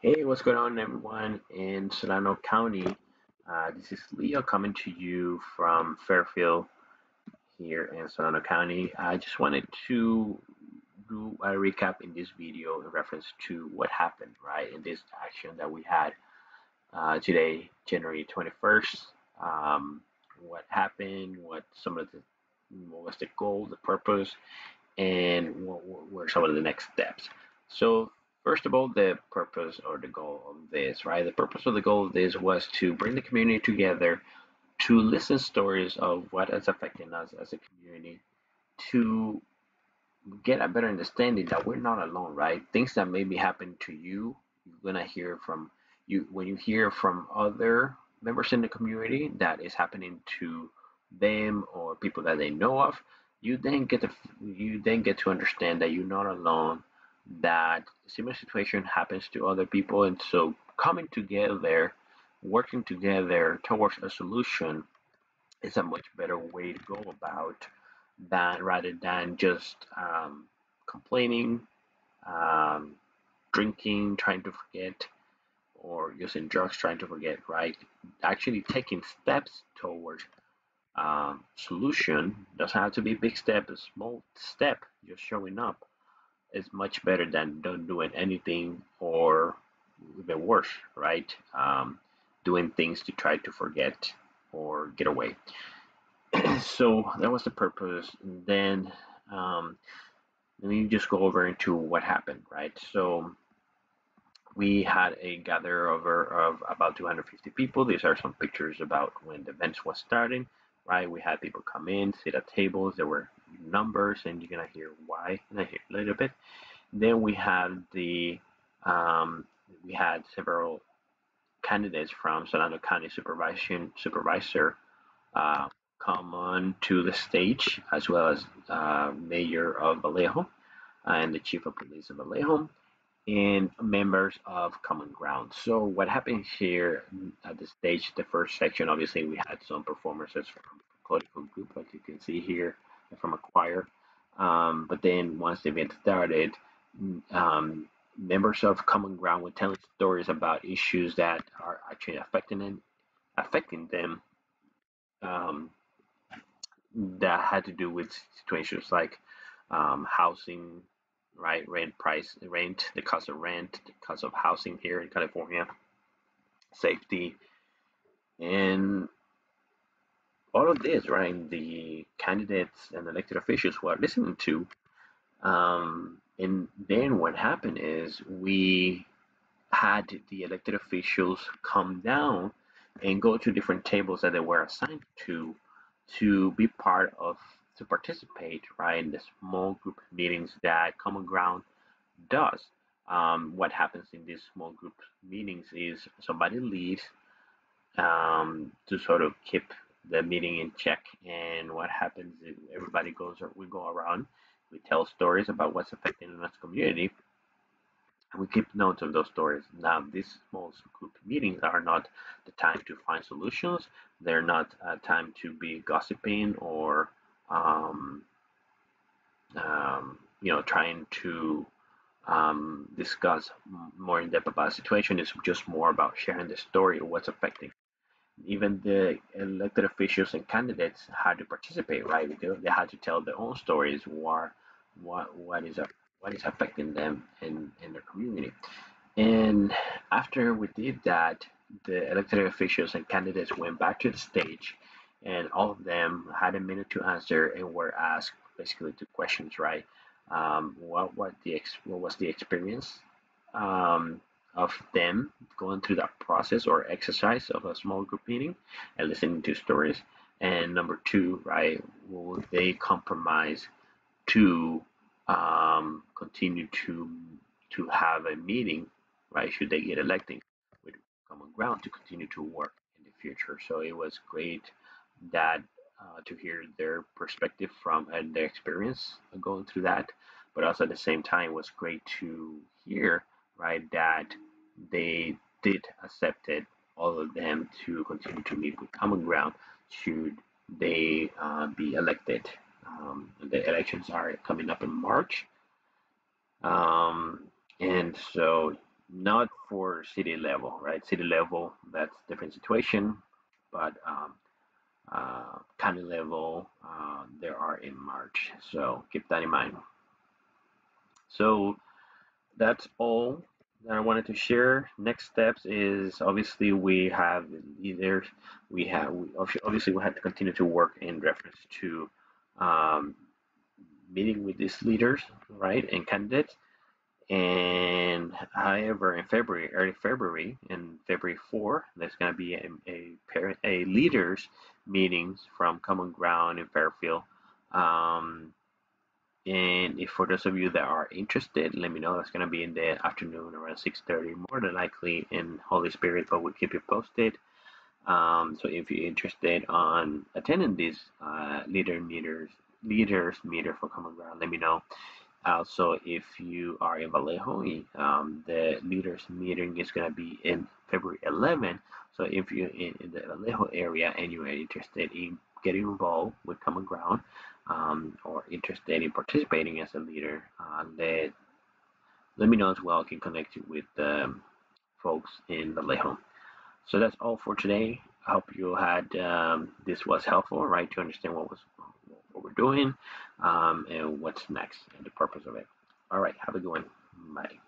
Hey, what's going on, everyone in Solano County? Uh, this is Leo coming to you from Fairfield here in Solano County. I just wanted to do a recap in this video in reference to what happened, right, in this action that we had uh, today, January 21st. Um, what happened, what some of the, what was the goal, the purpose, and what, what were some of the next steps. So First of all, the purpose or the goal of this, right? The purpose of the goal of this was to bring the community together to listen stories of what is affecting us as a community, to get a better understanding that we're not alone, right? Things that maybe happen to you, you're gonna hear from you when you hear from other members in the community that is happening to them or people that they know of. You then get to you then get to understand that you're not alone that similar situation happens to other people. And so coming together working together towards a solution is a much better way to go about than rather than just um, complaining um, drinking trying to forget or using drugs trying to forget right? Actually taking steps towards um, solution. Doesn't have to be big step a small step just showing up is much better than don't doing anything or even worse, right? Um, doing things to try to forget or get away. so that was the purpose. And then um, let me just go over into what happened, right? So we had a gather over of about 250 people. These are some pictures about when the event was starting, right? We had people come in, sit at tables. There were numbers, and you're gonna hear why in a little bit. Then we had the um, we had several candidates from Solano County Supervision Supervisor uh, come on to the stage, as well as uh, Mayor of Vallejo and the Chief of Police of Vallejo, and members of Common Ground. So what happened here at the stage, the first section, obviously we had some performances from political group, like you can see here, from a choir. Um, but then once the event started, um, members of Common Ground were telling stories about issues that are actually affecting them, affecting them um, that had to do with situations like um, housing, right, rent price, rent, the cost of rent, the cost of housing here in California, safety, and all of this, right? The candidates and elected officials who are listening to um, and then what happened is we had the elected officials come down and go to different tables that they were assigned to to be part of to participate right in the small group meetings that common ground does um, what happens in these small group meetings is somebody leads um, to sort of keep the meeting in check and what happens is everybody goes or we go around we tell stories about what's affecting the community, and we keep notes of those stories. Now, these small group meetings are not the time to find solutions. They're not a time to be gossiping or, um, um, you know, trying to um, discuss more in depth about a situation. It's just more about sharing the story of what's affecting even the elected officials and candidates had to participate, right? They, they had to tell their own stories, what what what is what is affecting them in in their community. And after we did that, the elected officials and candidates went back to the stage, and all of them had a minute to answer and were asked basically two questions, right? Um, what what the what was the experience um, of them going through that process or exercise of a small group meeting and listening to stories. And number two, right, will they compromise to um, continue to to have a meeting, right? Should they get elected with common ground to continue to work in the future? So it was great that uh, to hear their perspective from and their experience going through that, but also at the same time it was great to hear, right, that they did accept it, all of them, to continue to meet with common ground should they uh, be elected. Um, the elections are coming up in March. Um, and so not for city level, right? City level, that's different situation, but um, uh, county level, uh, there are in March. So keep that in mind. So that's all that I wanted to share. Next steps is obviously we have either we have obviously we have to continue to work in reference to um, meeting with these leaders, right, and candidates. And however, in February, early February, in February 4, there's going to be a, a, parent, a leaders meetings from Common Ground in Fairfield. Um, and if for those of you that are interested, let me know. That's going to be in the afternoon around 6.30, more than likely in Holy Spirit, but we'll keep you posted. Um, so if you're interested on attending these uh, leader meters, leaders meter for Common Ground, let me know. Also, if you are in Vallejo, um, the leaders meeting is going to be in February 11. So if you're in, in, the Vallejo area and you are interested in getting involved with Common Ground um, or interested in participating as a leader, uh, let, let me know as well. I can connect you with um, folks in Vallejo. So that's all for today. I hope you had um, this was helpful, right, to understand what was what we're doing um, and what's next and the purpose of it. All right, have a good one. Bye.